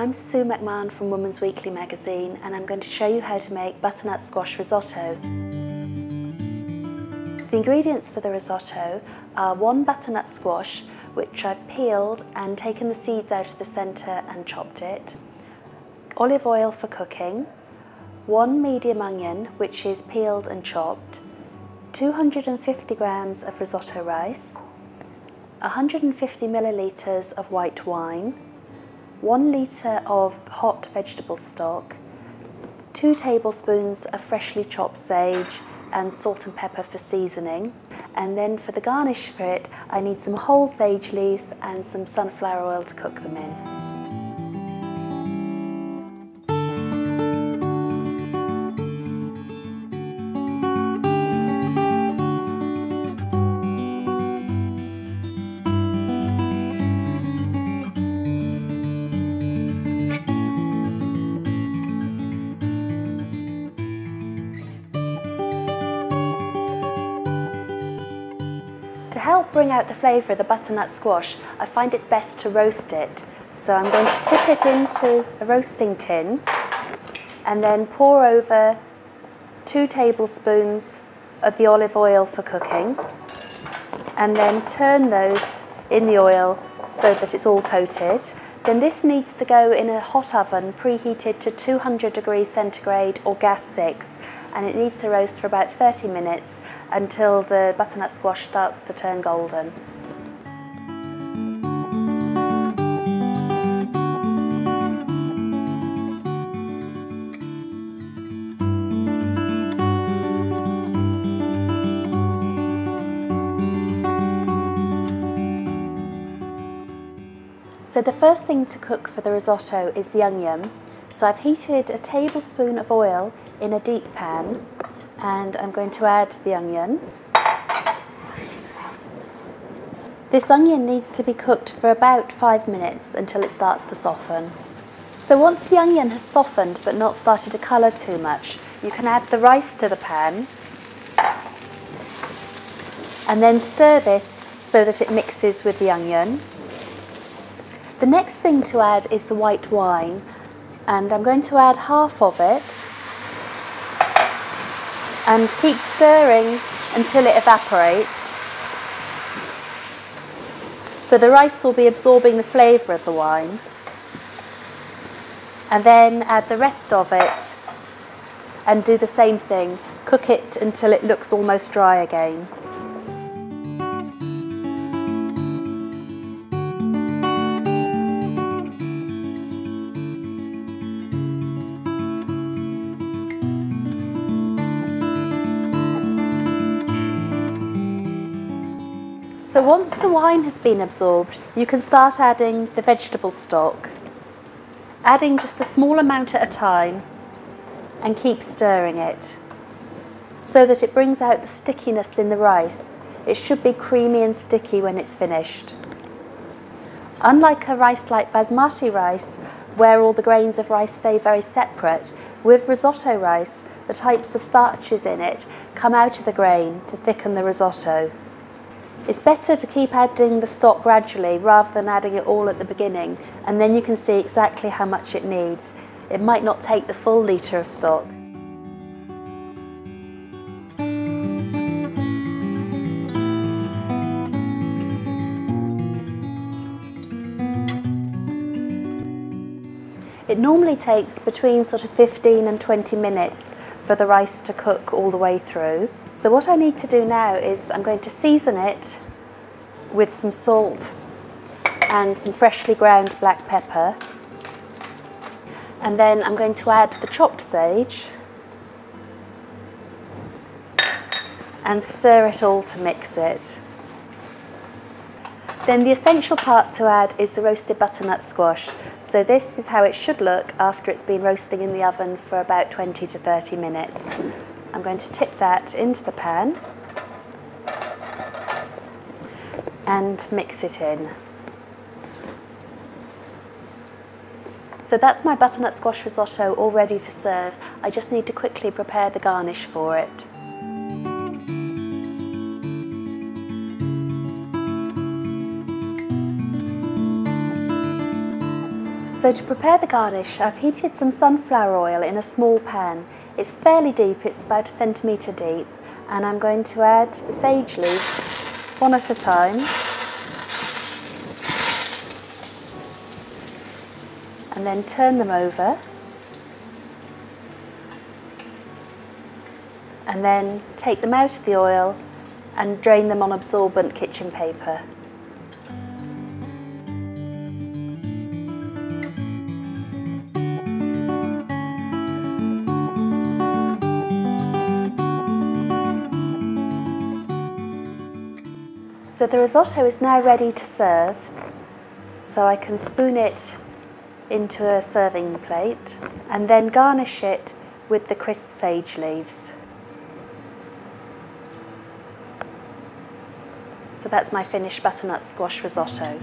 I'm Sue McMahon from Woman's Weekly magazine and I'm going to show you how to make butternut squash risotto. The ingredients for the risotto are one butternut squash which I've peeled and taken the seeds out of the centre and chopped it, olive oil for cooking, one medium onion which is peeled and chopped, 250 grams of risotto rice, 150 millilitres of white wine, 1 litre of hot vegetable stock, 2 tablespoons of freshly chopped sage and salt and pepper for seasoning. And then for the garnish for it, I need some whole sage leaves and some sunflower oil to cook them in. To help bring out the flavour of the butternut squash, I find it's best to roast it. So I'm going to tip it into a roasting tin and then pour over two tablespoons of the olive oil for cooking and then turn those in the oil so that it's all coated. Then this needs to go in a hot oven preheated to 200 degrees centigrade or gas 6 and it needs to roast for about 30 minutes until the butternut squash starts to turn golden. So the first thing to cook for the risotto is the onion. So I've heated a tablespoon of oil in a deep pan and I'm going to add the onion. This onion needs to be cooked for about five minutes until it starts to soften. So once the onion has softened but not started to colour too much, you can add the rice to the pan and then stir this so that it mixes with the onion. The next thing to add is the white wine and I'm going to add half of it and keep stirring until it evaporates. So the rice will be absorbing the flavour of the wine. And then add the rest of it and do the same thing. Cook it until it looks almost dry again. So once the wine has been absorbed, you can start adding the vegetable stock. Adding just a small amount at a time and keep stirring it so that it brings out the stickiness in the rice. It should be creamy and sticky when it's finished. Unlike a rice like basmati rice, where all the grains of rice stay very separate, with risotto rice, the types of starches in it come out of the grain to thicken the risotto. It's better to keep adding the stock gradually rather than adding it all at the beginning and then you can see exactly how much it needs. It might not take the full litre of stock. It normally takes between sort of 15 and 20 minutes for the rice to cook all the way through. So what I need to do now is I'm going to season it with some salt and some freshly ground black pepper. And then I'm going to add the chopped sage and stir it all to mix it. Then the essential part to add is the roasted butternut squash. So this is how it should look after it's been roasting in the oven for about 20 to 30 minutes. I'm going to tip that into the pan and mix it in. So that's my butternut squash risotto all ready to serve. I just need to quickly prepare the garnish for it. So to prepare the garnish, I've heated some sunflower oil in a small pan. It's fairly deep, it's about a centimetre deep, and I'm going to add the sage leaves one at a time. And then turn them over. And then take them out of the oil and drain them on absorbent kitchen paper. So the risotto is now ready to serve. So I can spoon it into a serving plate and then garnish it with the crisp sage leaves. So that's my finished butternut squash risotto.